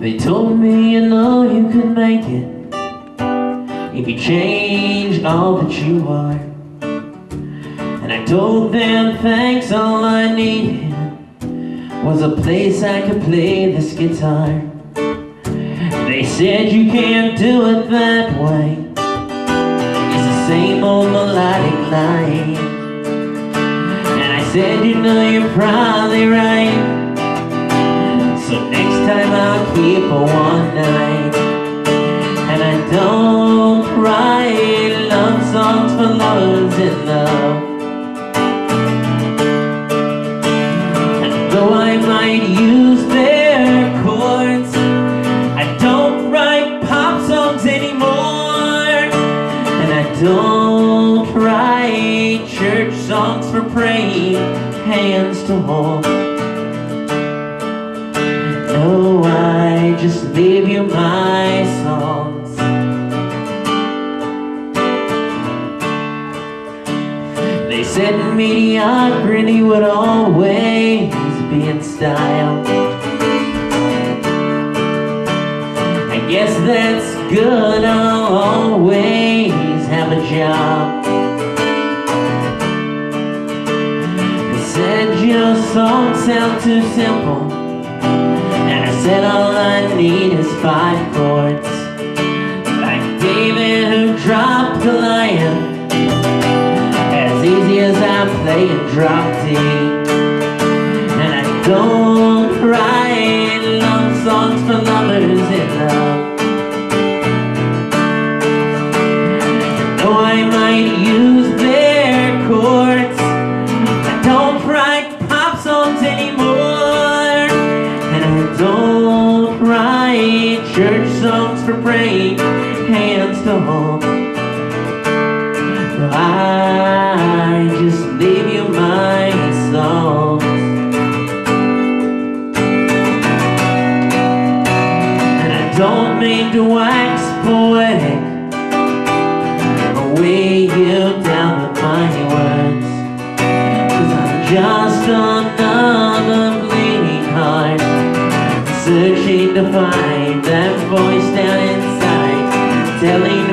They told me you know you could make it If you change all that you are. And I told them thanks all I needed Was a place I could play this guitar. They said you can't do it that way. It's the same old melodic line And I said you know you're probably right love. And though I might use their chords I don't write pop songs anymore. And I don't write church songs for praying hands to hold know I just leave said mediocrity would always be in style. I guess that's good, I'll always have a job. They said your songs sound too simple And I said all I need is five chords. Like David who dropped Goliath play a drop D And I don't write love songs for lovers in love. Though I might use their chords I don't write pop songs anymore. And I don't write church songs for praying hands to hold. Don't mean to wax poetic or weigh you down with my words. Cause I'm just another bleeding heart searching to find that voice down inside telling